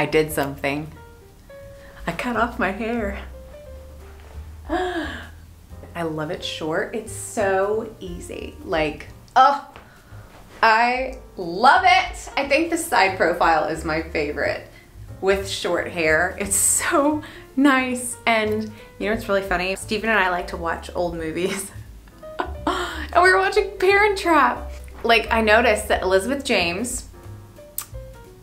I did something. I cut off my hair. I love it short. It's so easy. Like, oh, I love it. I think the side profile is my favorite with short hair. It's so nice. And you know what's really funny? Steven and I like to watch old movies. and we were watching Parent Trap. Like I noticed that Elizabeth James,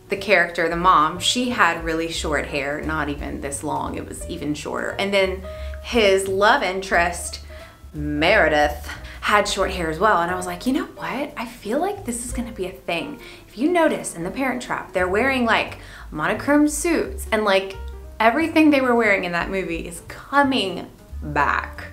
the character, the mom, she had really short hair, not even this long, it was even shorter. And then his love interest, Meredith, had short hair as well. And I was like, you know what? I feel like this is gonna be a thing. If you notice in the Parent Trap, they're wearing like monochrome suits and like everything they were wearing in that movie is coming back.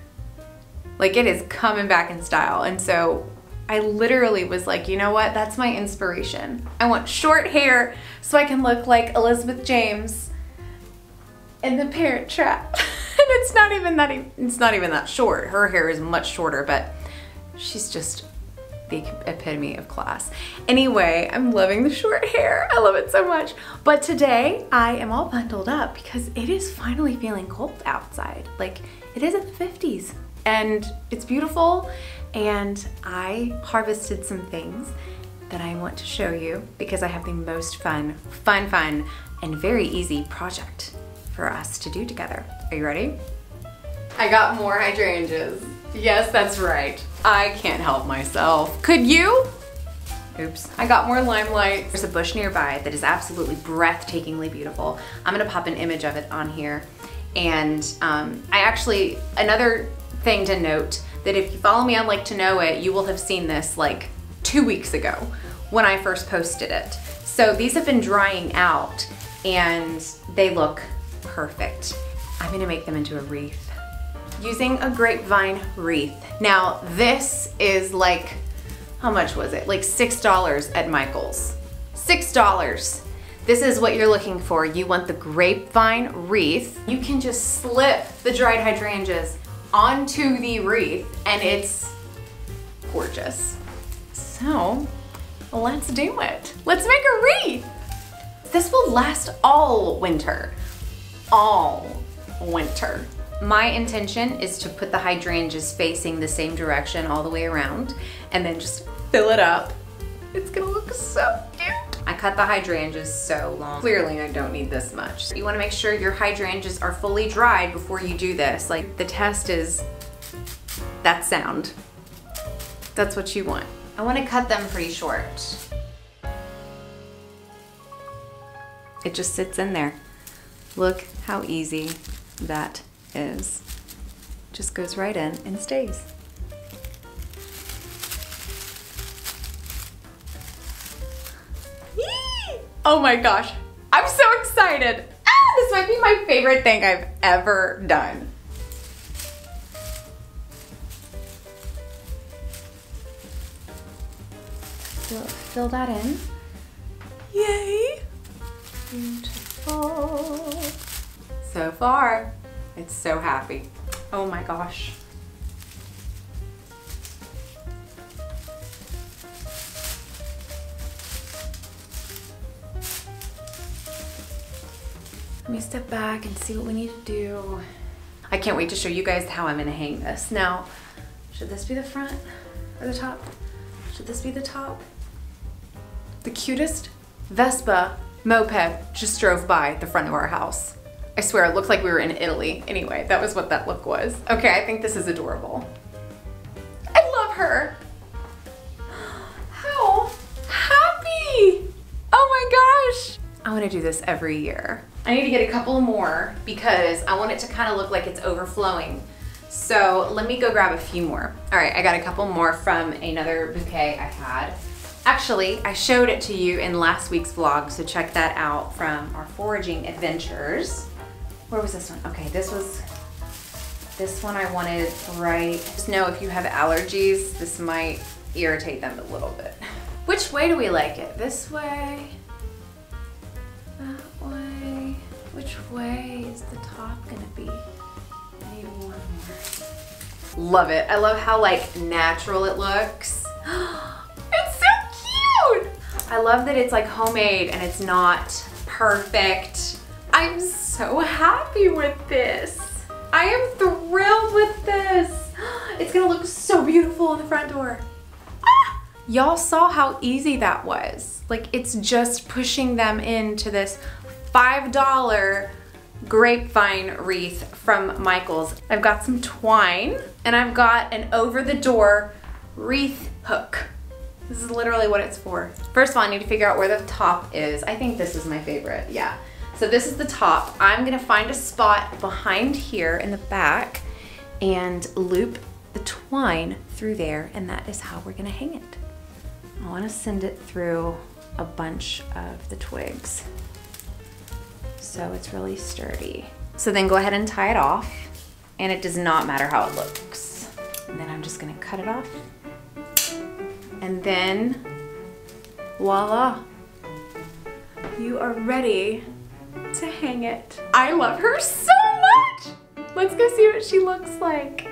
Like it is coming back in style. And so I literally was like, you know what? That's my inspiration. I want short hair so I can look like Elizabeth James in the Parent Trap. and it's not even that it's not even that short. Her hair is much shorter, but she's just the epitome of class. Anyway, I'm loving the short hair. I love it so much. But today I am all bundled up because it is finally feeling cold outside. Like it is in the 50s and it's beautiful and I harvested some things that I want to show you because I have the most fun, fun, fun, and very easy project for us to do together. Are you ready? I got more hydrangeas. Yes, that's right. I can't help myself. Could you? Oops. I got more limelight. There's a bush nearby that is absolutely breathtakingly beautiful. I'm gonna pop an image of it on here. And um, I actually, another thing to note, that if you follow me on Like to Know It, you will have seen this like two weeks ago when I first posted it. So these have been drying out and they look perfect. I'm gonna make them into a wreath using a grapevine wreath. Now this is like, how much was it? Like $6 at Michael's. $6. This is what you're looking for. You want the grapevine wreath. You can just slip the dried hydrangeas onto the wreath and it's gorgeous. So let's do it. Let's make a wreath. This will last all winter, all winter. My intention is to put the hydrangeas facing the same direction all the way around and then just fill it up. It's gonna look so. I cut the hydrangeas so long. Clearly I don't need this much. You wanna make sure your hydrangeas are fully dried before you do this. Like the test is that sound. That's what you want. I wanna cut them pretty short. It just sits in there. Look how easy that is. Just goes right in and stays. Oh my gosh, I'm so excited. Ah, this might be my favorite thing I've ever done. Fill, fill that in. Yay! Beautiful. So far, it's so happy. Oh my gosh. Me step back and see what we need to do. I can't wait to show you guys how I'm gonna hang this. Now, should this be the front or the top? Should this be the top? The cutest Vespa moped just drove by the front of our house. I swear, it looked like we were in Italy. Anyway, that was what that look was. Okay, I think this is adorable. I love her. How happy. Oh my gosh. I wanna do this every year. I need to get a couple more because I want it to kind of look like it's overflowing. So let me go grab a few more. All right, I got a couple more from another bouquet I had. Actually, I showed it to you in last week's vlog, so check that out from our foraging adventures. Where was this one? Okay, this was, this one I wanted right. Just know if you have allergies, this might irritate them a little bit. Which way do we like it? This way? Which way is the top gonna be? Maybe one more. Love it. I love how like natural it looks. it's so cute! I love that it's like homemade and it's not perfect. I'm so happy with this. I am thrilled with this. It's gonna look so beautiful on the front door. Ah! Y'all saw how easy that was. Like it's just pushing them into this $5 grapevine wreath from Michaels. I've got some twine and I've got an over the door wreath hook. This is literally what it's for. First of all, I need to figure out where the top is. I think this is my favorite, yeah. So this is the top. I'm gonna find a spot behind here in the back and loop the twine through there and that is how we're gonna hang it. I wanna send it through a bunch of the twigs so it's really sturdy. So then go ahead and tie it off and it does not matter how it looks. And then I'm just gonna cut it off and then voila, you are ready to hang it. I love her so much. Let's go see what she looks like.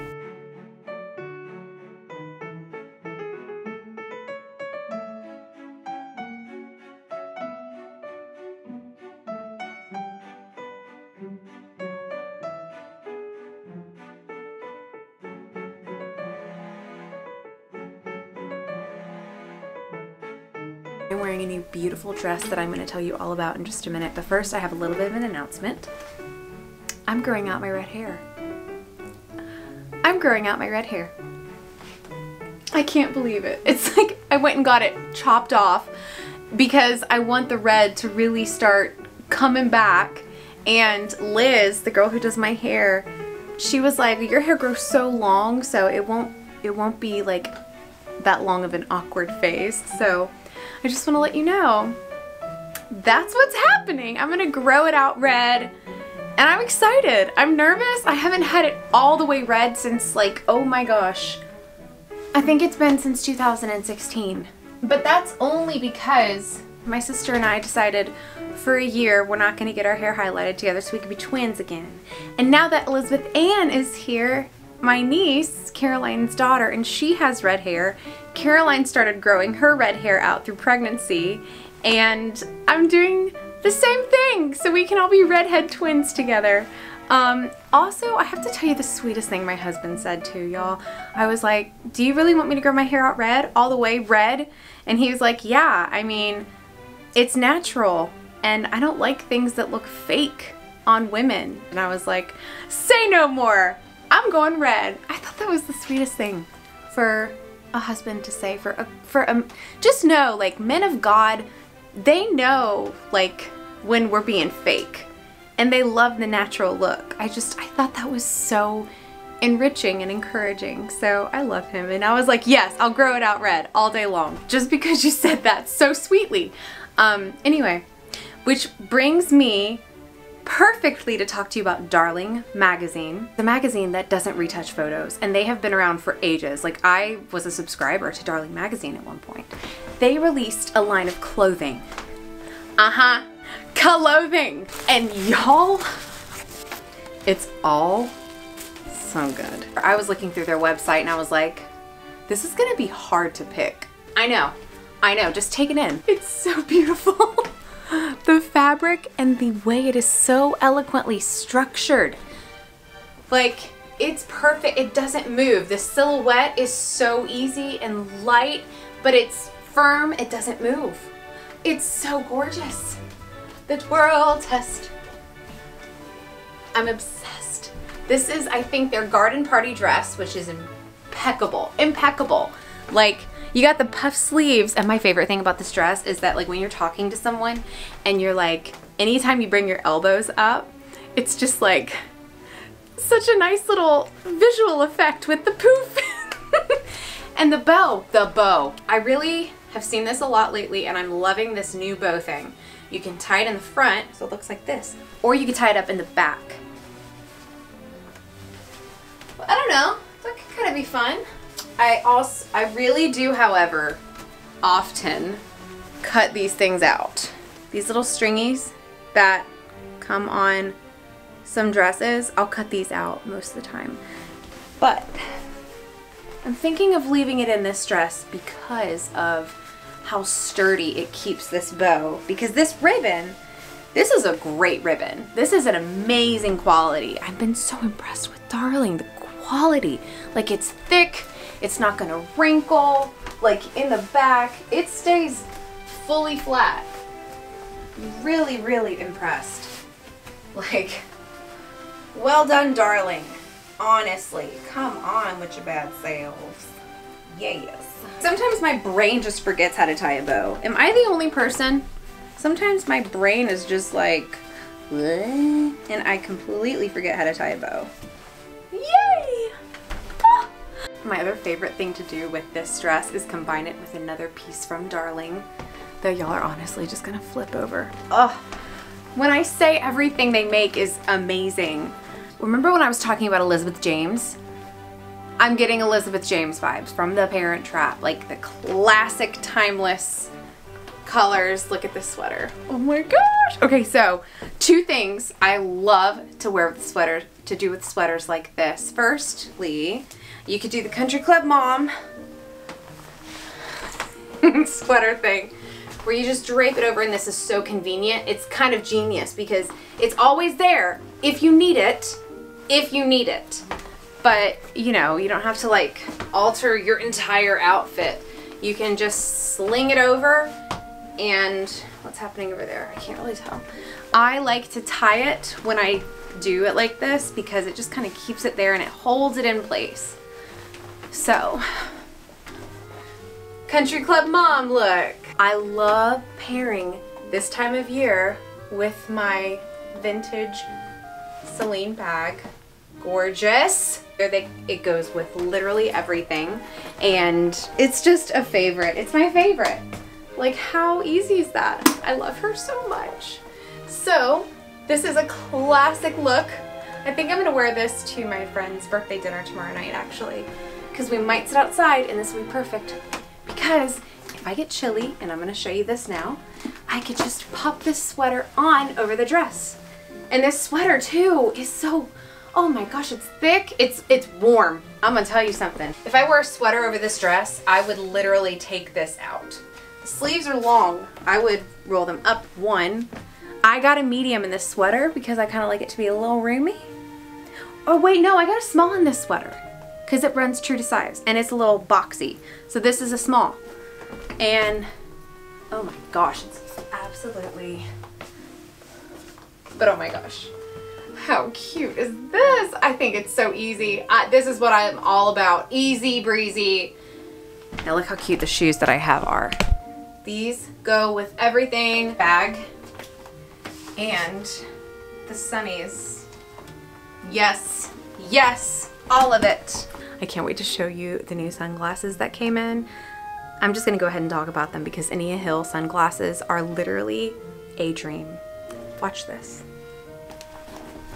Beautiful dress that I'm going to tell you all about in just a minute. But first I have a little bit of an announcement. I'm growing out my red hair. I'm growing out my red hair. I can't believe it. It's like I went and got it chopped off because I want the red to really start coming back. And Liz, the girl who does my hair, she was like, your hair grows so long so it won't it won't be like that long of an awkward phase. So I just want to let you know that's what's happening. I'm gonna grow it out red and I'm excited. I'm nervous. I haven't had it all the way red since like, oh my gosh. I think it's been since 2016. But that's only because my sister and I decided for a year we're not gonna get our hair highlighted together so we could be twins again. And now that Elizabeth Ann is here, my niece, Caroline's daughter, and she has red hair. Caroline started growing her red hair out through pregnancy, and I'm doing the same thing, so we can all be redhead twins together. Um, also, I have to tell you the sweetest thing my husband said too, y'all. I was like, do you really want me to grow my hair out red, all the way red? And he was like, yeah, I mean, it's natural, and I don't like things that look fake on women. And I was like, say no more. I'm going red. I thought that was the sweetest thing for a husband to say for a, for a, just know like men of God, they know like when we're being fake and they love the natural look. I just, I thought that was so enriching and encouraging. So I love him. And I was like, yes, I'll grow it out red all day long just because you said that so sweetly. Um, anyway, which brings me perfectly to talk to you about Darling Magazine, the magazine that doesn't retouch photos, and they have been around for ages. Like, I was a subscriber to Darling Magazine at one point. They released a line of clothing. Uh-huh. Clothing! And y'all, it's all so good. I was looking through their website and I was like, this is gonna be hard to pick. I know, I know, just take it in. It's so beautiful. the fabric and the way it is so eloquently structured. Like, it's perfect. It doesn't move. The silhouette is so easy and light, but it's firm. It doesn't move. It's so gorgeous. The twirl test. I'm obsessed. This is, I think, their garden party dress, which is impeccable. Impeccable. Like, you got the puff sleeves, and my favorite thing about this dress is that like when you're talking to someone and you're like, anytime you bring your elbows up, it's just like such a nice little visual effect with the poof. and the bow, the bow. I really have seen this a lot lately and I'm loving this new bow thing. You can tie it in the front, so it looks like this, or you can tie it up in the back. I don't know, that could kind of be fun. I also, I really do, however, often cut these things out. These little stringies that come on some dresses, I'll cut these out most of the time. But I'm thinking of leaving it in this dress because of how sturdy it keeps this bow. Because this ribbon This is a great ribbon. This is an amazing quality. I've been so impressed with Darling, the quality. Like it's thick, it's not gonna wrinkle, like in the back, it stays fully flat. Really, really impressed. Like, well done, Darling. Honestly, come on with your bad sales. Yes. Sometimes my brain just forgets how to tie a bow. Am I the only person? Sometimes my brain is just like, and I completely forget how to tie a bow. My other favorite thing to do with this dress is combine it with another piece from Darling. Though y'all are honestly just gonna flip over. Ugh. When I say everything they make is amazing. Remember when I was talking about Elizabeth James? I'm getting Elizabeth James vibes from The Parent Trap, like the classic timeless colors. Look at this sweater. Oh my gosh. Okay, so two things I love to wear with sweaters, to do with sweaters like this. Firstly, you could do the Country Club Mom sweater thing where you just drape it over and this is so convenient. It's kind of genius because it's always there if you need it, if you need it but you know, you don't have to like alter your entire outfit. You can just sling it over and what's happening over there? I can't really tell. I like to tie it when I do it like this because it just kind of keeps it there and it holds it in place. So, country club mom look. I love pairing this time of year with my vintage Celine bag gorgeous. They, it goes with literally everything and it's just a favorite. It's my favorite. Like how easy is that? I love her so much. So this is a classic look. I think I'm gonna wear this to my friend's birthday dinner tomorrow night actually because we might sit outside and this will be perfect because if I get chilly, and I'm gonna show you this now, I could just pop this sweater on over the dress. And this sweater too is so Oh my gosh, it's thick. It's it's warm. I'm gonna tell you something. If I wear a sweater over this dress, I would literally take this out. The sleeves are long. I would roll them up one. I got a medium in this sweater because I kind of like it to be a little roomy. Oh wait, no, I got a small in this sweater because it runs true to size and it's a little boxy. So this is a small. And oh my gosh, it's absolutely, but oh my gosh. How cute is this? I think it's so easy. I, this is what I'm all about. Easy breezy. Now look how cute the shoes that I have are. These go with everything. Bag and the sunnies. Yes, yes, all of it. I can't wait to show you the new sunglasses that came in. I'm just gonna go ahead and talk about them because Innia Hill sunglasses are literally a dream. Watch this.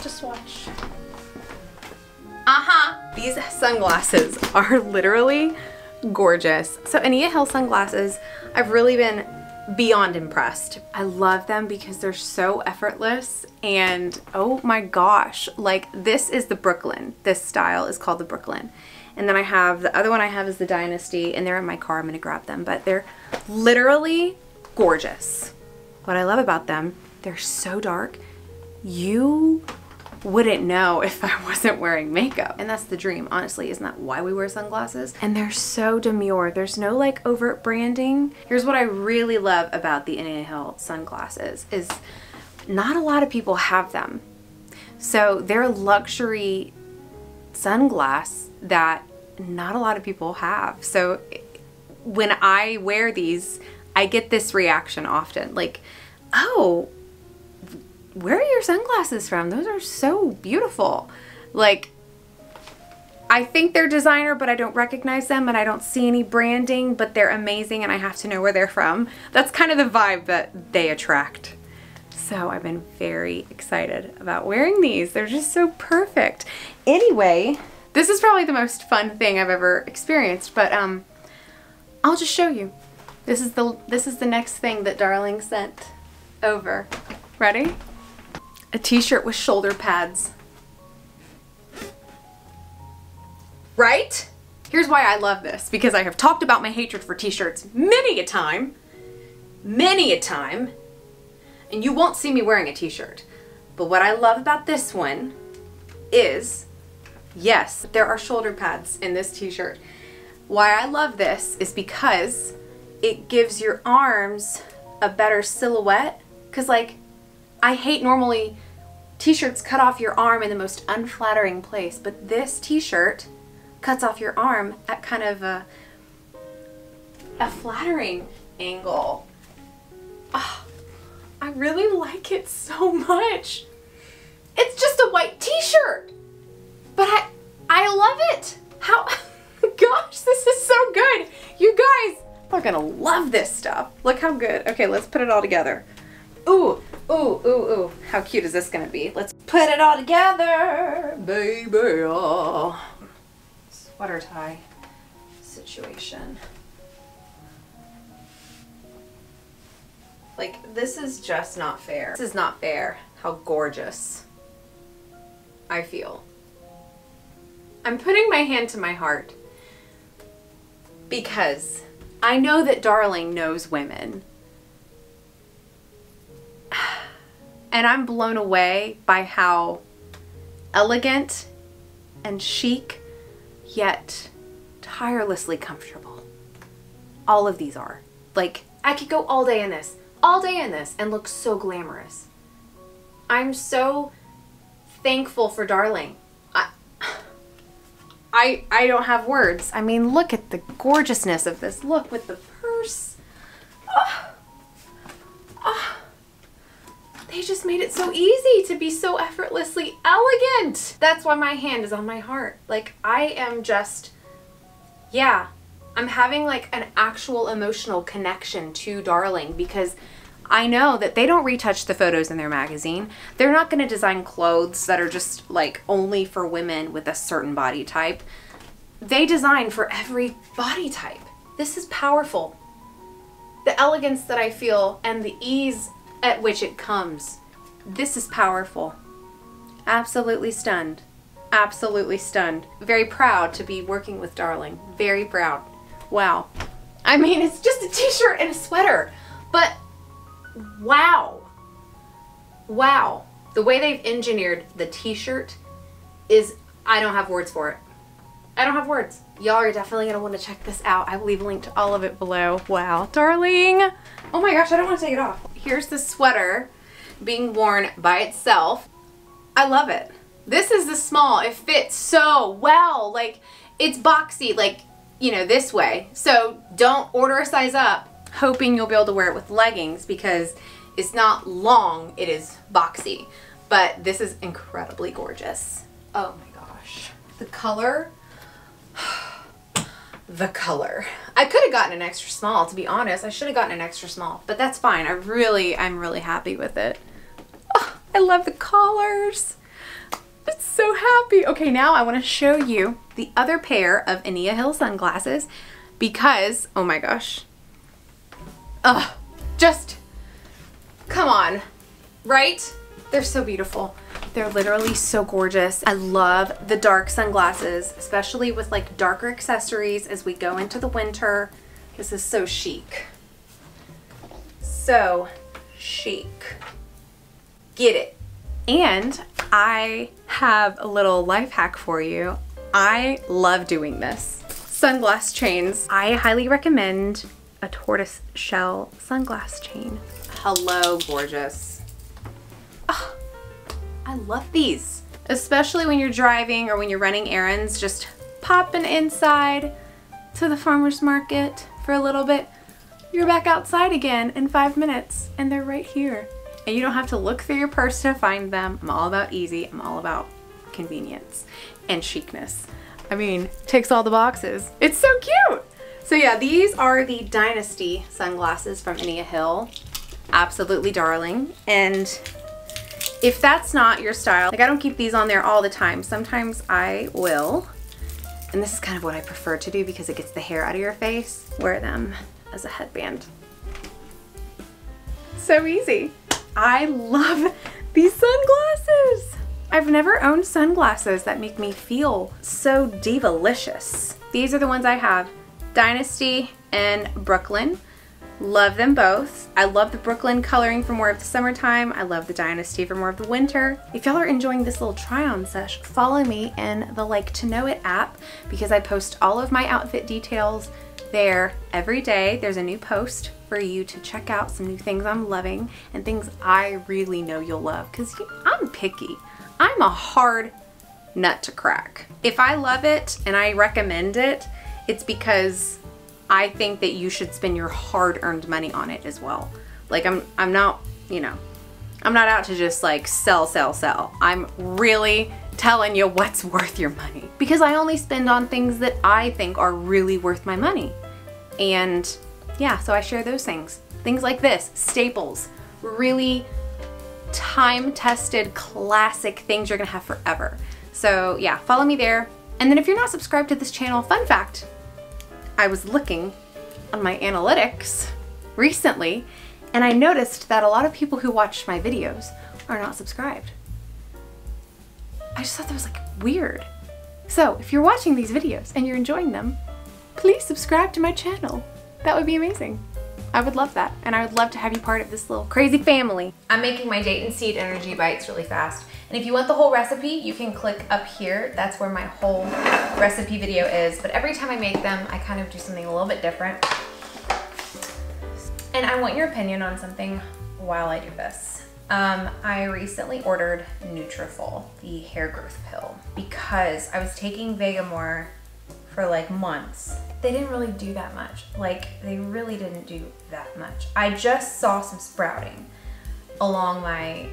Just watch. Uh-huh. These sunglasses are literally gorgeous. So Innia Hill sunglasses, I've really been beyond impressed. I love them because they're so effortless and oh my gosh, like this is the Brooklyn. This style is called the Brooklyn. And then I have, the other one I have is the Dynasty and they're in my car, I'm gonna grab them, but they're literally gorgeous. What I love about them, they're so dark. You wouldn't know if I wasn't wearing makeup. And that's the dream, honestly. Isn't that why we wear sunglasses? And they're so demure. There's no like overt branding. Here's what I really love about the Hill sunglasses is not a lot of people have them. So they're a luxury sunglass that not a lot of people have. So when I wear these, I get this reaction often like, oh, where are your sunglasses from? Those are so beautiful. Like, I think they're designer, but I don't recognize them and I don't see any branding, but they're amazing and I have to know where they're from. That's kind of the vibe that they attract. So I've been very excited about wearing these. They're just so perfect. Anyway, this is probably the most fun thing I've ever experienced, but um, I'll just show you. This is the this is the next thing that Darling sent over. Ready? A t-shirt with shoulder pads. Right? Here's why I love this, because I have talked about my hatred for t-shirts many a time, many a time, And you won't see me wearing a t-shirt. But what I love about this one is, yes, there are shoulder pads in this t-shirt. Why I love this is because it gives your arms a better silhouette. Cause like, I hate normally t-shirts cut off your arm in the most unflattering place, but this t-shirt cuts off your arm at kind of a, a flattering angle. Oh, I really like it so much. It's just a white t-shirt, but I, I love it. How, gosh, this is so good. You guys are gonna love this stuff. Look how good. Okay, let's put it all together. Ooh, ooh, ooh, ooh. How cute is this gonna be? Let's put it all together, baby. Sweater tie situation. Like, this is just not fair. This is not fair how gorgeous I feel. I'm putting my hand to my heart because I know that Darling knows women. And I'm blown away by how elegant and chic, yet tirelessly comfortable. All of these are. Like, I could go all day in this, all day in this, and look so glamorous. I'm so thankful for Darling. I, I, I don't have words. I mean, look at the gorgeousness of this. Look with the purse. Oh. They just made it so easy to be so effortlessly elegant. That's why my hand is on my heart. Like, I am just, yeah, I'm having like an actual emotional connection to Darling because I know that they don't retouch the photos in their magazine. They're not going to design clothes that are just like only for women with a certain body type. They design for every body type. This is powerful. The elegance that I feel and the ease at which it comes. This is powerful. Absolutely stunned. Absolutely stunned. Very proud to be working with Darling. Very proud. Wow. I mean, it's just a t-shirt and a sweater, but wow. Wow. The way they've engineered the t-shirt is, I don't have words for it. I don't have words. Y'all are definitely want to check this out. I will leave a link to all of it below. Wow. Darling. Oh my gosh, I don't want to take it off. Here's the sweater being worn by itself. I love it. This is the small. It fits so well. Like, it's boxy, like, you know, this way. So don't order a size up hoping you'll be able to wear it with leggings because it's not long, it is boxy. But this is incredibly gorgeous. Oh my gosh. The color, the color. I could have gotten an extra small, to be honest. I should have gotten an extra small, but that's fine. I really, I'm really happy with it. Oh, I love the collars. I'm so happy. Okay, now I want to show you the other pair of Ania Hill sunglasses because, oh my gosh, Ugh, just, come on, right? They're so beautiful. They're literally so gorgeous. I love the dark sunglasses, especially with like darker accessories as we go into the winter. This is so chic. So chic. Get it. And I have a little life hack for you. I love doing this. Sunglass chains. I highly recommend a tortoise shell sunglass chain. Hello, gorgeous. I love these. Especially when you're driving or when you're running errands, just popping inside to the farmer's market for a little bit. You're back outside again in five minutes and they're right here. And you don't have to look through your purse to find them. I'm all about easy. I'm all about convenience and chicness. I mean, ticks all the boxes. It's so cute. So yeah, these are the Dynasty sunglasses from Ania Hill. Absolutely darling. And if that's not your style, like I don't keep these on there all the time. Sometimes I will. And this is kind of what I prefer to do because it gets the hair out of your face. Wear them as a headband. So easy. I love these sunglasses. I've never owned sunglasses that make me feel so divalicious. These are the ones I have. Dynasty and Brooklyn. Love them both. I love the Brooklyn coloring for more of the summertime. I love the Dynasty for more of the winter. If y'all are enjoying this little try on sesh, follow me in the Like to Know It app because I post all of my outfit details there every day. There's a new post for you to check out some new things I'm loving and things I really know you'll love because I'm picky. I'm a hard nut to crack. If I love it and I recommend it, it's because I think that you should spend your hard-earned money on it as well. Like I'm I'm not, you know, I'm not out to just like sell, sell, sell. I'm really telling you what's worth your money because I only spend on things that I think are really worth my money. And yeah, so I share those things. Things like this, staples, really time-tested classic things you're gonna have forever. So yeah, follow me there. And then if you're not subscribed to this channel, fun fact, I was looking on my analytics recently and I noticed that a lot of people who watch my videos are not subscribed. I just thought that was like weird. So if you're watching these videos and you're enjoying them, please subscribe to my channel. That would be amazing. I would love that. And I would love to have you part of this little crazy family. I'm making my date and seed energy bites really fast. And if you want the whole recipe, you can click up here. That's where my whole recipe video is. But every time I make them, I kind of do something a little bit different. And I want your opinion on something while I do this. Um, I recently ordered Nutrafol, the hair growth pill, because I was taking Vegamour for like months. They didn't really do that much. Like, they really didn't do that much. I just saw some sprouting along my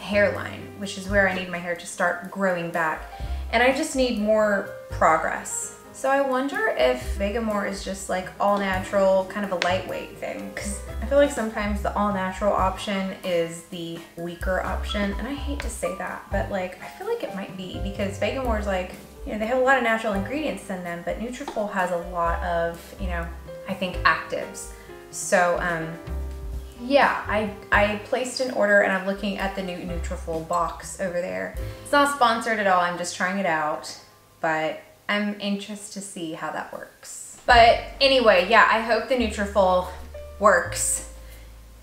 hairline, which is where I need my hair to start growing back. And I just need more progress. So I wonder if Vegamour is just like all natural, kind of a lightweight thing. Cause I feel like sometimes the all natural option is the weaker option. And I hate to say that, but like, I feel like it might be because Vegamour is like, you know, they have a lot of natural ingredients in them, but Nutrafol has a lot of, you know, I think actives. So, um, yeah, I, I placed an order and I'm looking at the new Nutrafol box over there. It's not sponsored at all, I'm just trying it out, but I'm anxious to see how that works. But anyway, yeah, I hope the Nutrafol works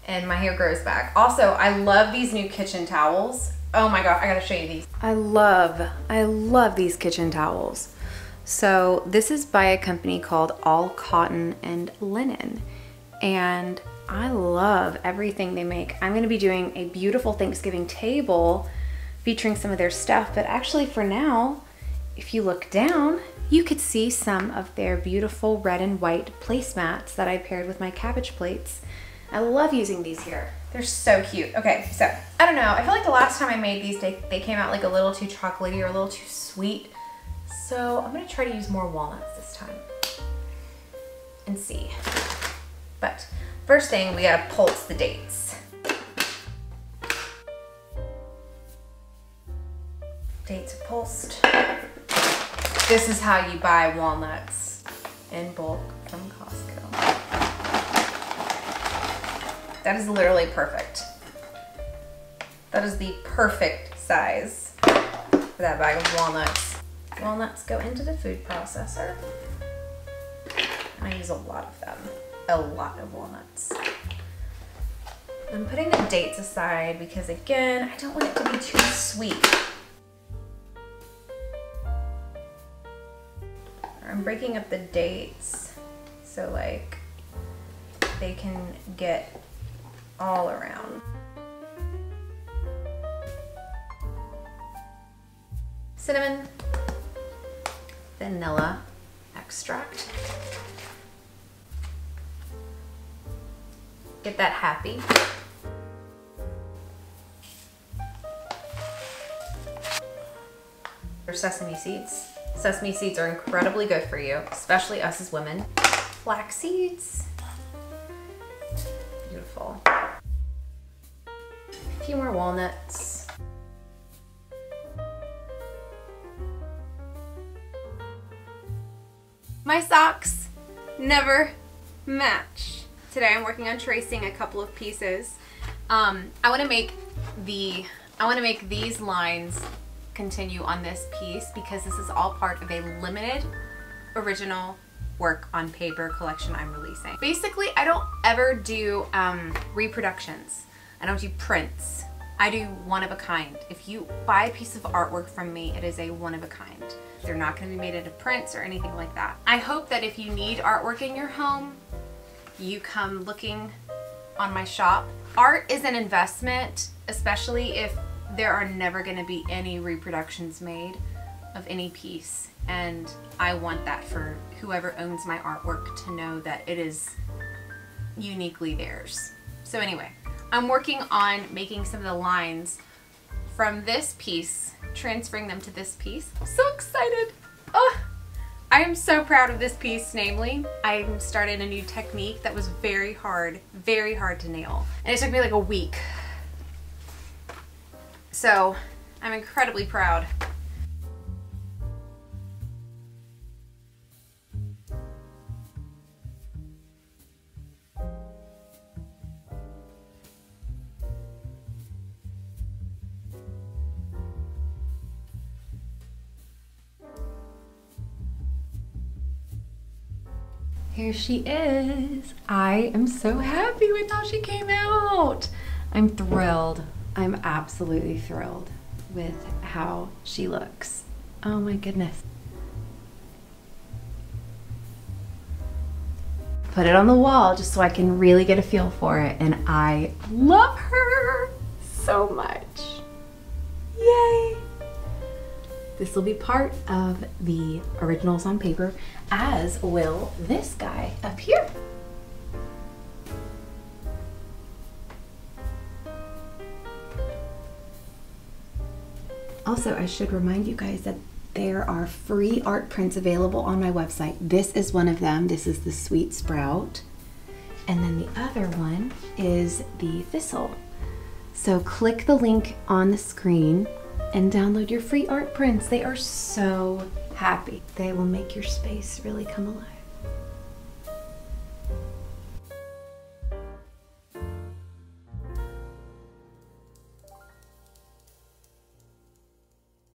and my hair grows back. Also, I love these new kitchen towels. Oh my God, I gotta show you these. I love, I love these kitchen towels. So this is by a company called All Cotton and Linen. And I love everything they make. I'm gonna be doing a beautiful Thanksgiving table featuring some of their stuff, but actually for now, if you look down, you could see some of their beautiful red and white placemats that I paired with my cabbage plates. I love using these here. They're so cute. Okay, so I don't know. I feel like the last time I made these, they, they came out like a little too chocolatey or a little too sweet. So I'm gonna try to use more walnuts this time and see. But First thing, we gotta pulse the dates. Dates are pulsed. This is how you buy walnuts in bulk from Costco. That is literally perfect. That is the perfect size for that bag of walnuts. Walnuts go into the food processor. I use a lot of them a lot of walnuts. I'm putting the dates aside because again, I don't want it to be too sweet. I'm breaking up the dates so like they can get all around. Cinnamon, vanilla extract. Get that happy. Or sesame seeds. Sesame seeds are incredibly good for you, especially us as women. Flax seeds. Beautiful. A few more walnuts. My socks never match. Today I'm working on tracing a couple of pieces. Um, I want to make the, I want to make these lines continue on this piece because this is all part of a limited original work on paper collection I'm releasing. Basically, I don't ever do um, reproductions. I don't do prints. I do one of a kind. If you buy a piece of artwork from me, it is a one of a kind. They're not going to be made into prints or anything like that. I hope that if you need artwork in your home, you come looking on my shop. Art is an investment, especially if there are never going to be any reproductions made of any piece. And I want that for whoever owns my artwork to know that it is uniquely theirs. So anyway, I'm working on making some of the lines from this piece, transferring them to this piece. So excited. Oh, I am so proud of this piece, namely. I started a new technique that was very hard, very hard to nail. And it took me like a week. So I'm incredibly proud. Here she is. I am so happy with how she came out. I'm thrilled. I'm absolutely thrilled with how she looks. Oh my goodness. Put it on the wall just so I can really get a feel for it. And I love her so much. This will be part of the originals on paper, as will this guy up here. Also, I should remind you guys that there are free art prints available on my website. This is one of them. This is the Sweet Sprout. And then the other one is the Thistle. So click the link on the screen and download your free art prints. They are so happy. They will make your space really come alive.